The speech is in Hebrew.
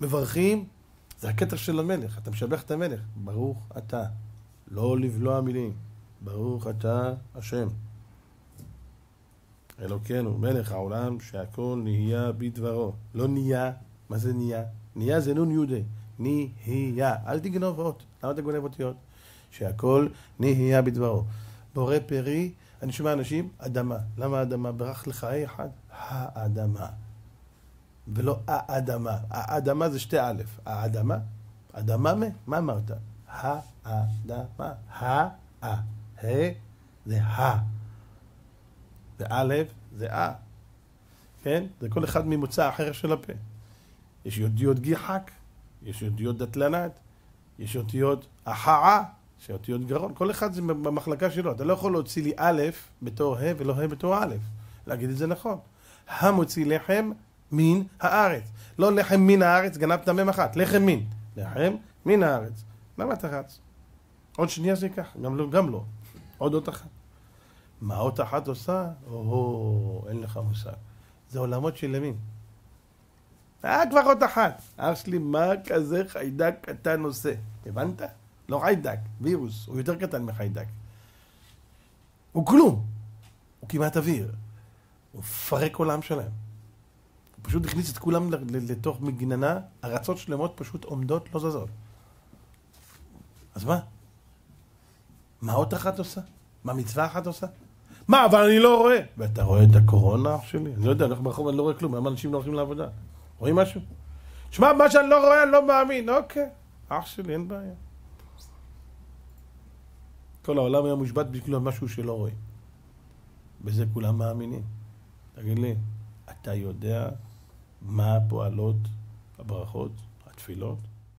מברכים, זה הקטע של המלך, אתה משבח את המלך. ברוך אתה, לא לבלוע מילים. ברוך אתה השם. אלוקינו, מלך העולם, שהכל נהיה בדברו. לא נהיה, מה זה נהיה? נהיה זה נון יהודי. נהיה. אל תגנוב אות. למה אתה גונב אותיות? שהכל נהיה בדברו. בורא פרי, אני שומע אנשים, אדמה. למה אדמה? ברח לך אחד? האדמה. ולא האדמה. האדמה זה שתי א', האדמה, אדמה מה? מה אמרת? האדמה, הא, ה, זה ה. וא' זה א. כן? זה כל אחד ממוצא אחר של הפה. יש אותיות גיחק, יש אותיות דתלנת, יש אותיות החעה, יש אותיות גרון, כל אחד זה במחלקה שלו. אתה לא יכול להוציא לי א' בתור ה' ולא ה' בתור א', להגיד את זה נכון. המוציא לחם מן הארץ. לא לחם מן הארץ, גנבת מ"ם אחת, לחם מן. לחם מן הארץ. למה אתה רץ? עוד שנייה זה ייקח, גם לא, גם לא. עוד אות אחת. מה אות אחת עושה? או, אין לך מושג. זה עולמות שלמים. אה, כבר אות אחת. אח שלי, מה כזה חיידק קטן עושה? הבנת? לא חיידק, וירוס. הוא יותר קטן מחיידק. הוא כלום. הוא כמעט אוויר. הוא מפרק עולם שלם. פשוט הכניס את כולם לתוך מגננה, ארצות שלמות פשוט עומדות, לא זזות. אז מה? מה אות אחת עושה? מה מצווה אחת עושה? מה, אבל אני לא רואה. ואתה רואה את הקורונה, אח שלי? אני לא יודע, הולך ברחוב, אני לא רואה כלום, למה אנשים לא הולכים לעבודה? רואים משהו? שמע, מה שאני לא רואה, אני לא מאמין. אוקיי, אח שלי, אין בעיה. כל העולם היה מושבת בשביל משהו שלא רואים. בזה כולם מאמינים. תגיד לי, אתה יודע מה פועלות הברכות, התפילות?